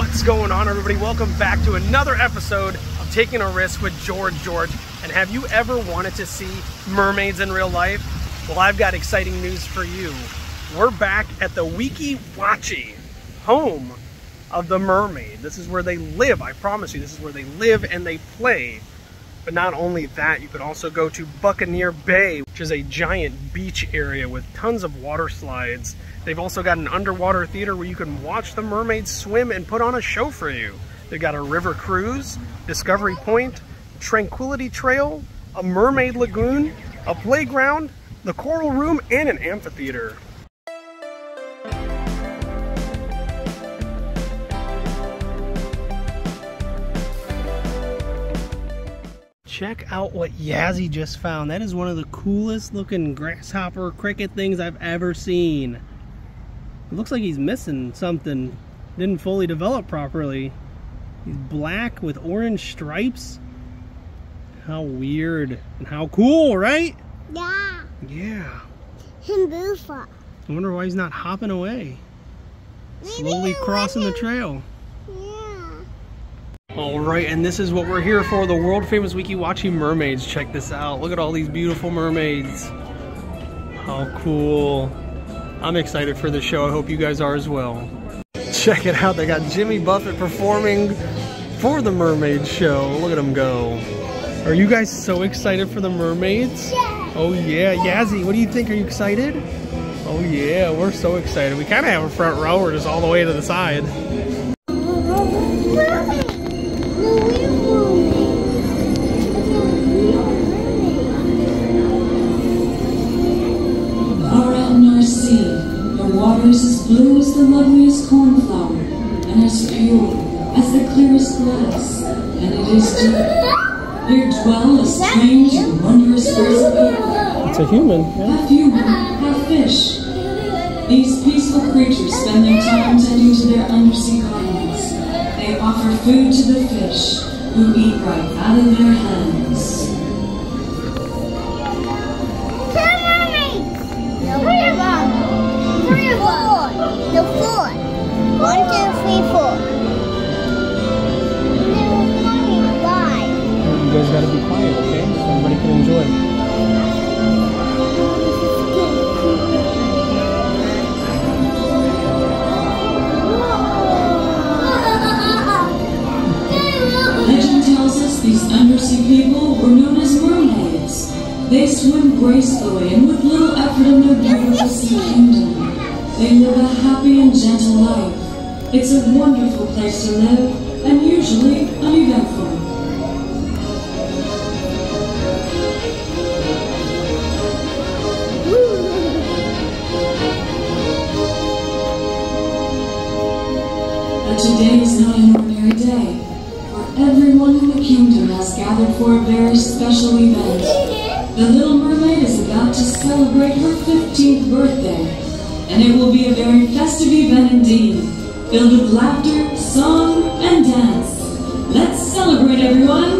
What's going on, everybody? Welcome back to another episode of Taking A Rizk with George George. And have you ever wanted to see mermaids in real life? Well, I've got exciting news for you. We're back at the Weeki Wachee, home of the mermaid. This is where they live. I promise you, this is where they live and they play. But not only that, you could also go to Buccaneer Bay, which is a giant beach area with tons of water slides. They've also got an underwater theater where you can watch the mermaids swim and put on a show for you. They've got a river cruise, Discovery Point, Tranquility Trail, a mermaid lagoon, a playground, the coral room, and an amphitheater. Check out what Yazzie just found. That is one of the coolest looking grasshopper cricket things I've ever seen. It looks like he's missing something. Didn't fully develop properly. He's black with orange stripes. How weird and how cool, right? Yeah. Yeah. Himbufa. I wonder why he's not hopping away. Slowly crossing the trail. All right, and this is what we're here for, the world famous Weeki Wachee mermaids. Check this out. Look at all these beautiful mermaids. How cool. I'm excited for the show. I hope you guys are as well. Check it out. They got Jimmy Buffett performing for the mermaid show. Look at them go. Are you guys so excited for the mermaids? Yeah. Oh yeah. Yazzie, what do you think? Are you excited? Oh yeah, we're so excited. We kind of have a front row. We're just all the way to the side. Waters as blue as the loveliest cornflower, and as pure as the clearest glass, and it is deep. Here dwell a strange and wondrous race of people. It's a human. Yeah. Half human, half fish. These peaceful creatures spend their time tending to their undersea gardens. They offer food to the fish, who eat right out of their hands. These undersea people were known as mermaids. They swim gracefully and with little effort in their beautiful sea kingdom. They live a happy and gentle life. It's a wonderful place to live, and usually uneventful. Kingdom has gathered for a very special event. The Little Mermaid is about to celebrate her 15th birthday and it will be a very festive event indeed, filled with laughter, song, and dance. Let's celebrate, everyone!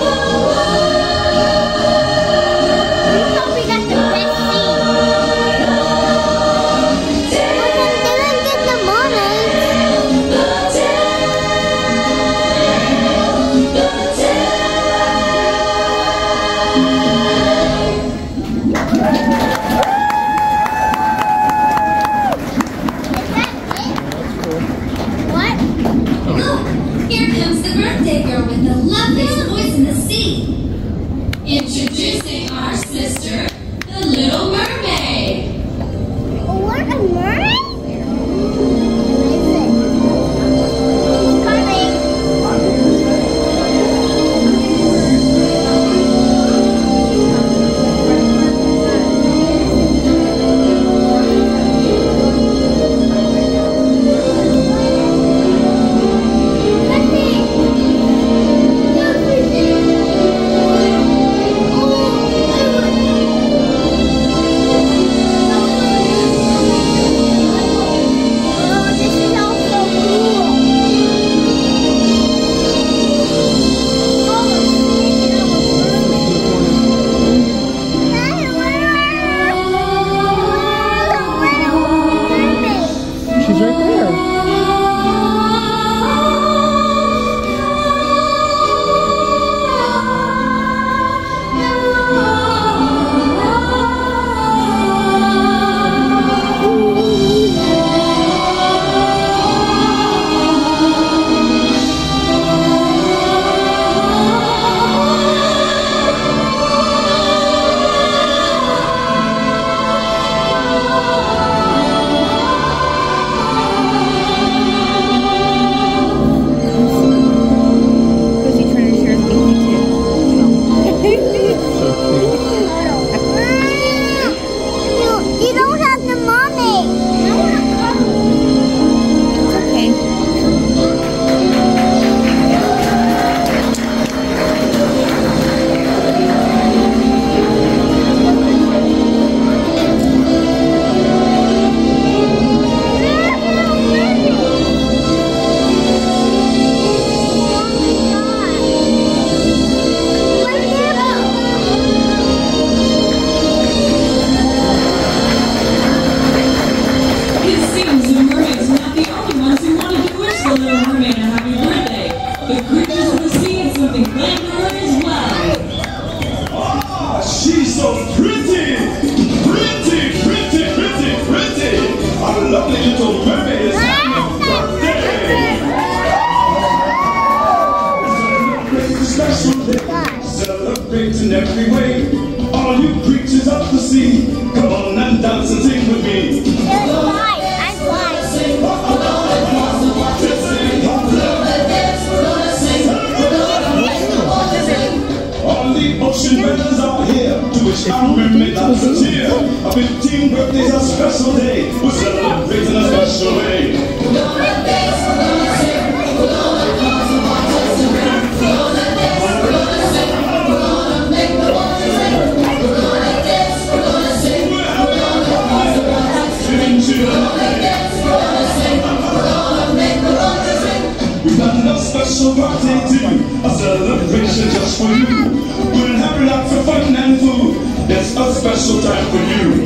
you. We'll have lots of fun and food. There's a special time for you.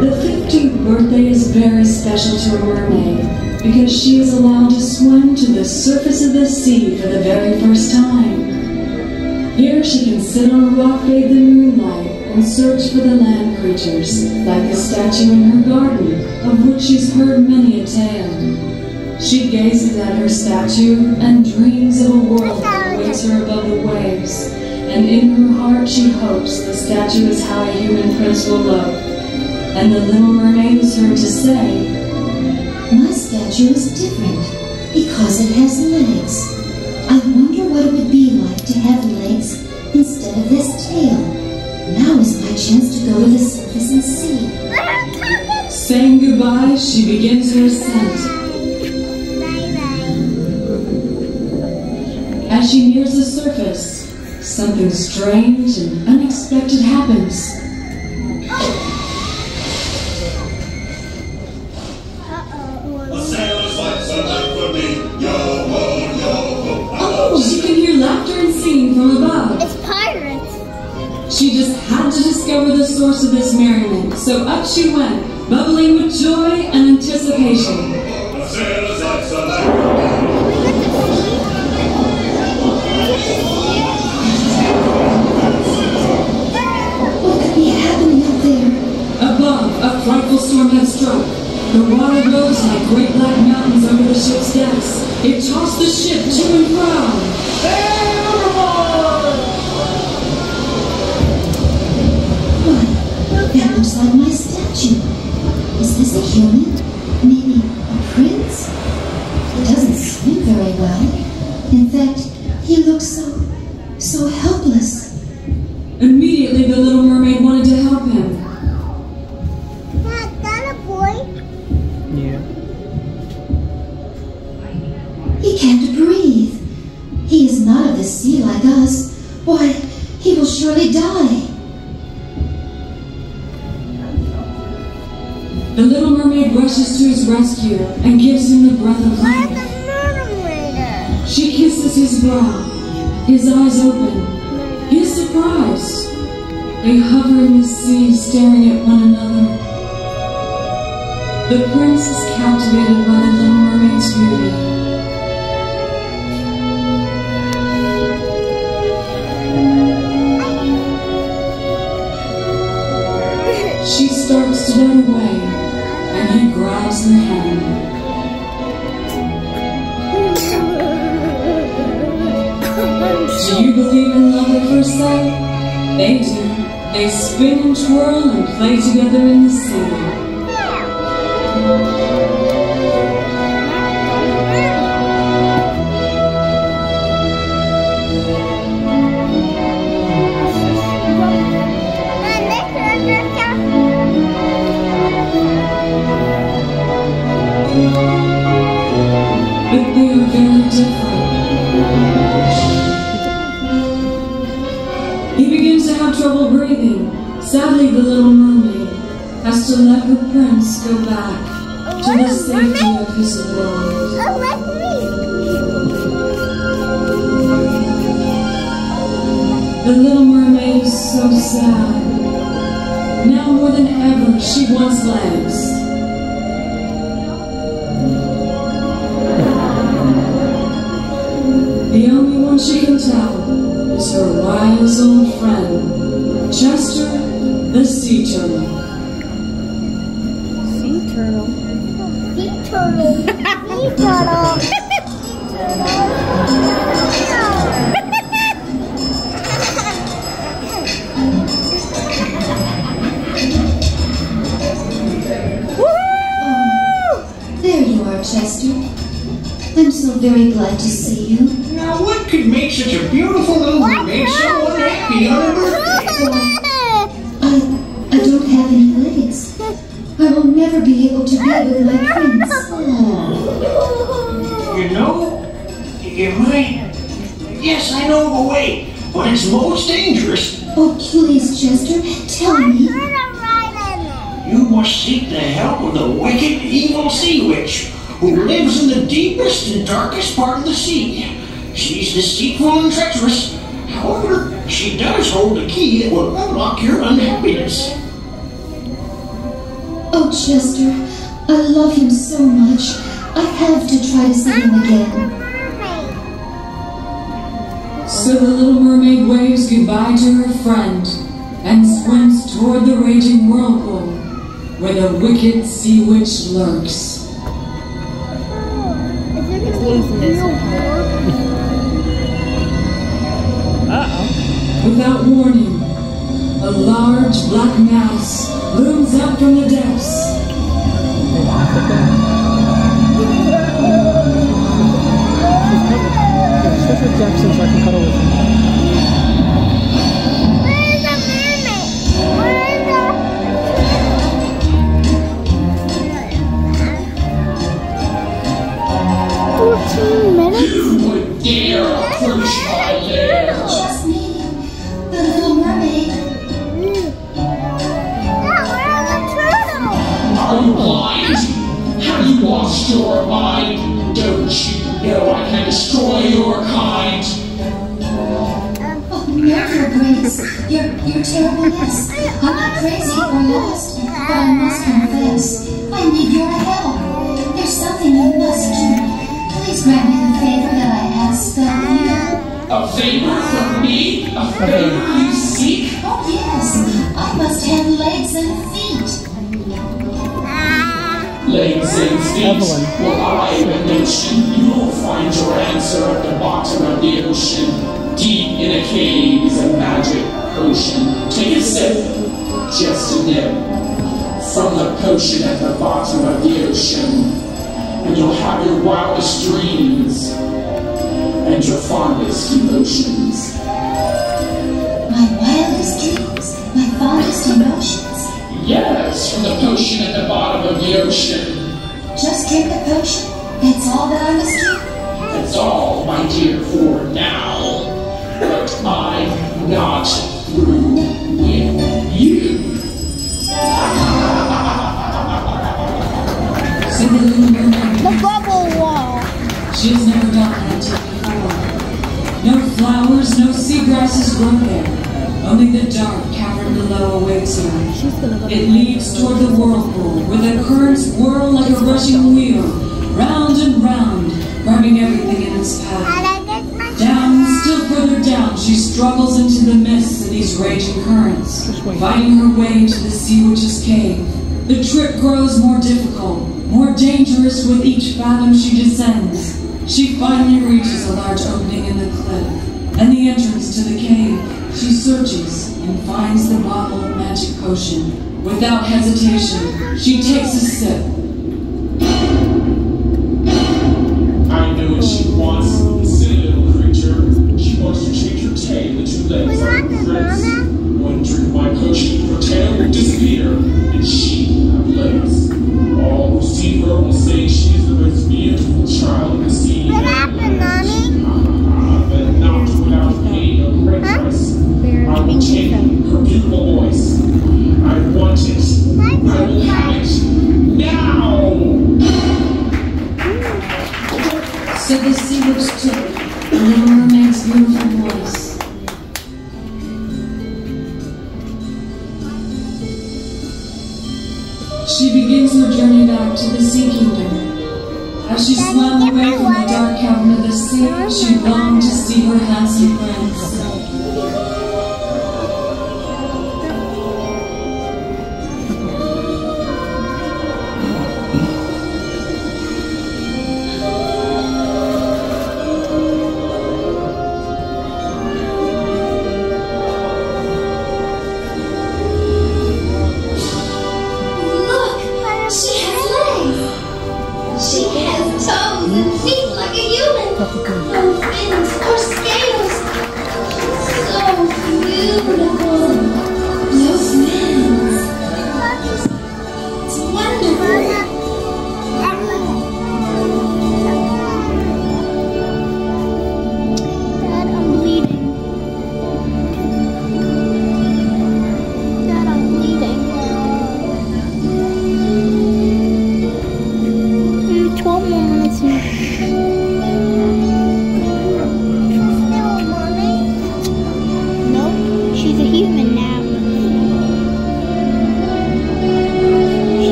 the 15th birthday is very special to a mermaid because she is allowed to swim to the surface of the sea for the very first time. Sit on a rock bathed in moonlight and search for the land creatures, like a statue in her garden, of which she's heard many a tale. She gazes at her statue and dreams of a world that awaits her above the waves, and in her heart she hopes the statue is how a human prince will look. And the little mermaid is heard to say, My statue is different because it has legs. See. Saying goodbye, she begins her ascent. As she nears the surface, something strange and unexpected happens. So up she went, bubbling with joy and anticipation. What could be happening up there? Above, a frightful storm had struck. The water rose like great black mountains over the ship's decks. It tossed the ship to and fro. What? Is this a human? Maybe a prince? He doesn't swim very well. In fact, he looks so, so helpless. Immediately, the little mermaid rushes to his rescue and gives him the breath of life. She kisses his brow. His eyes open. He is surprised. They hover in the sea, staring at one another. The prince is captivated by the little mermaid's beauty. Spin and twirl and play together in the sea. Sadly, the little mermaid has to let her prince go back to the safety of his world. Oh, me. The little mermaid is so sad. Now more than ever, she wants legs. The only one she can tell is her wise old friend, Chester the sea turtle. Sea turtle. Sea turtle. Sea turtle. There you are, Chester. I'm so very glad to see you. Now, what could make such a beautiful little mermaid so unhappy on never be able to be with my prince. You know, you might. Yes, I know of a way, but it's most dangerous. Oh, please, Chester, tell me. You must seek the help of the wicked, evil sea witch, who lives in the deepest and darkest part of the sea. She's deceitful and treacherous. However, she does hold a key that will unlock your unhappiness. Oh, Chester, I love him so much. I have to try to see him again. So the little mermaid waves goodbye to her friend and swims toward the raging whirlpool where the wicked sea witch lurks. Uh-oh. Without warning, a large black mass looms up from the depths. Switch with Jackson so I can cuddle with him. Where's the mermaid? Where's the... Fourteen minutes? Who would dare approach my lost your mind? Don't you know I can destroy your kind? Oh, no, your grace. Your, your terribleness. I'm not crazy or lost, but I must confess. I need your help. There's something you must do. Please grant me the favor that I ask of you. A favor from me? A favor you seek? Oh, yes. I must have legs and feet. Legs and. Evelyn. Well, I am an. You'll find your answer at the bottom of the ocean. Deep in a cave is a magic potion. Take a sip, just a nip, from the potion at the bottom of the ocean. And you'll have your wildest dreams and your fondest emotions. My wildest dreams, my fondest emotions. Yes, from the potion at the bottom of the ocean. Just drink the potion. That's all that I must do. That's all, my dear, for now. But I'm not through with you. The little mermaid The bubble wall. She has never done that before. No flowers, no seagrasses grow there. Only the dark cavern below awaits her. It leads toward the whirlpool, where the currents whirl like a rushing wheel, round and round, grabbing everything in its path. Down, still further down, she struggles into the mists of these raging currents, fighting her way into the sea witch's cave. The trip grows more difficult, more dangerous with each fathom she descends. She finally reaches a large opening in the cliff, and the entrance to the cave. She searches and finds the bottle of magic potion. Without hesitation, she takes a sip.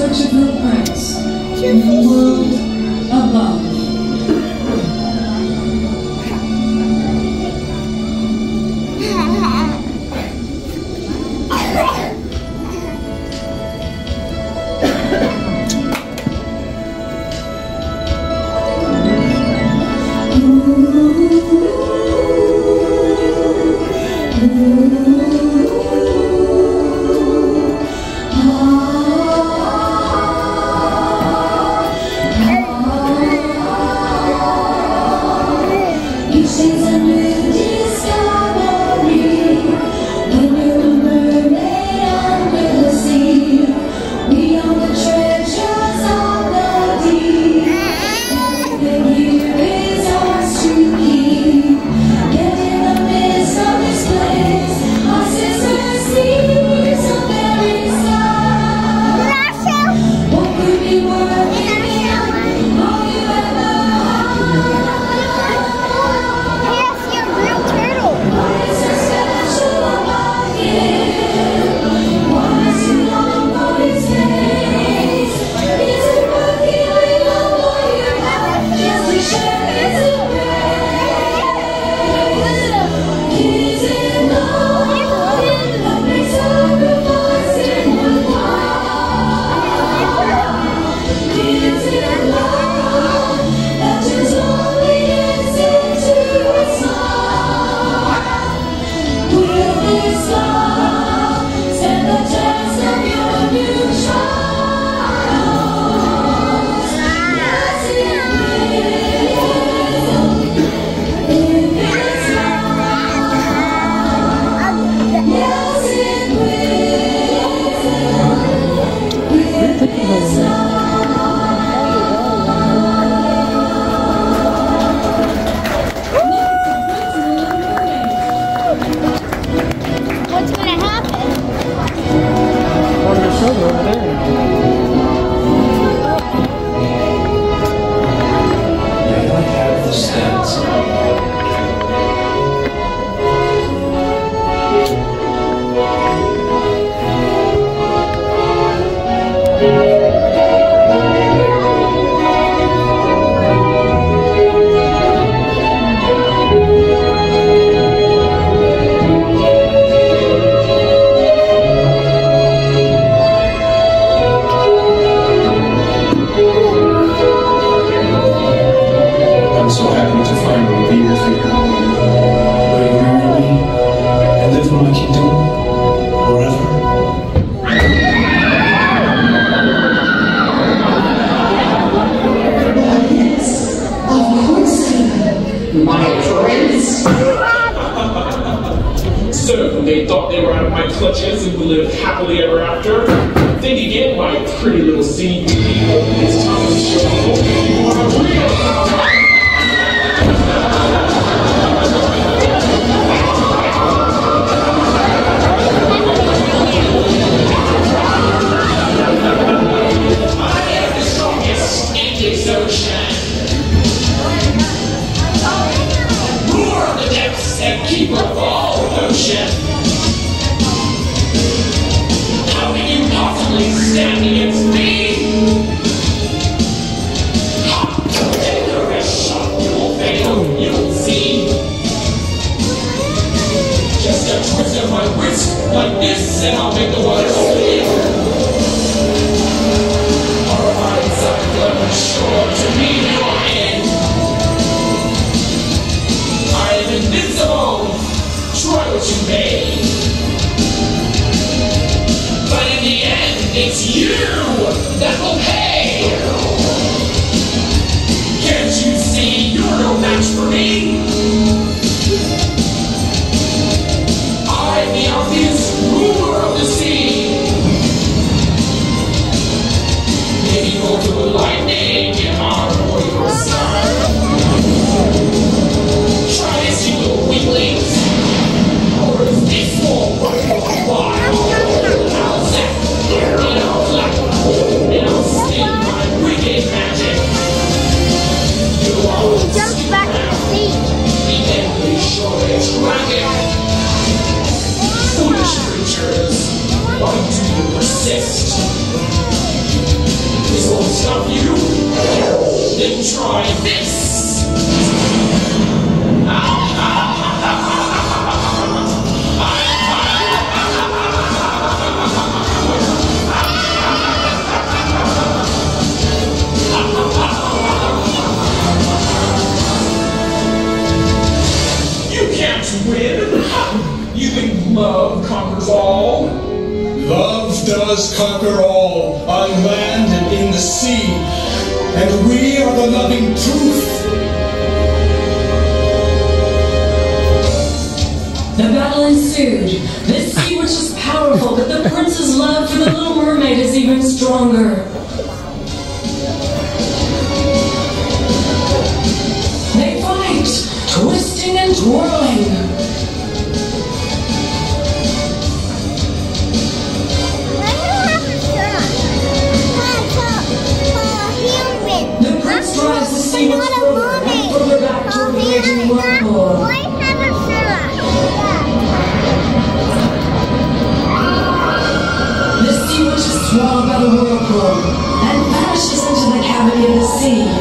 Search of prince in the world above. The battle ensued. This sea witch is powerful, but the prince's love for the little mermaid is even stronger. They fight, twisting and twirling. The prince drives the sea witch swallowed by the whirlpool and vanishes into the cavity of the sea.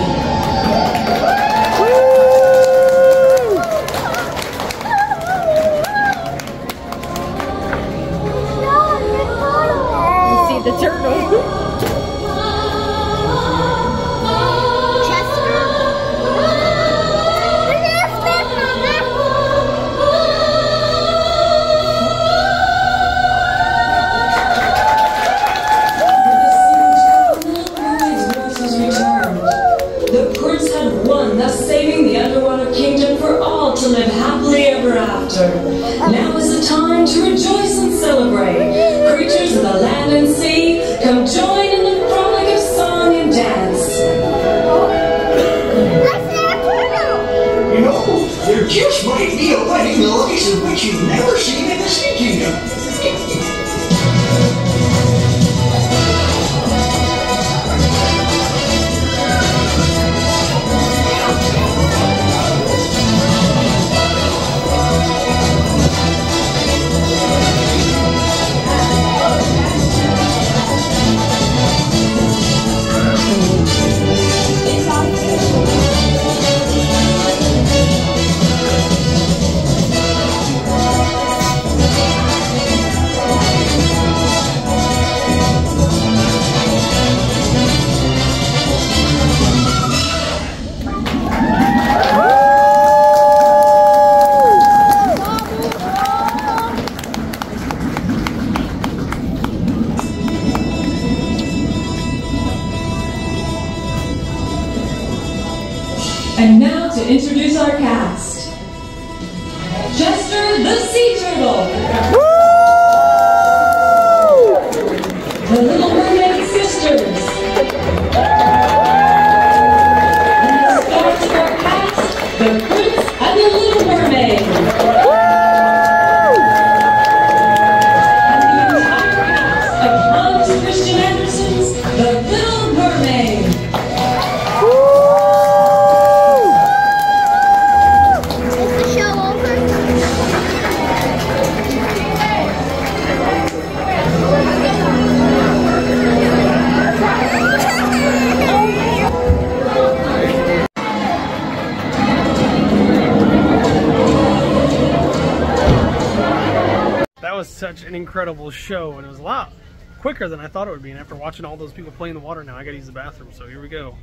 Incredible show, and it was a lot quicker than I thought it would be. And after watching all those people play in the water now, I gotta use the bathroom, so here we go.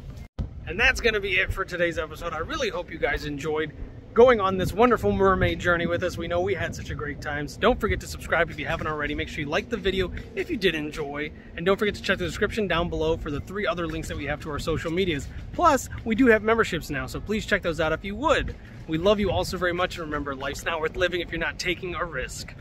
And that's gonna be it for today's episode. I really hope you guys enjoyed going on this wonderful mermaid journey with us. We know we had such a great time. So don't forget to subscribe if you haven't already. Make sure you like the video if you did enjoy. And don't forget to check the description down below for the three other links that we have to our social medias. Plus, we do have memberships now, so please check those out if you would. We love you also very much, and remember, life's not worth living if you're not taking a risk.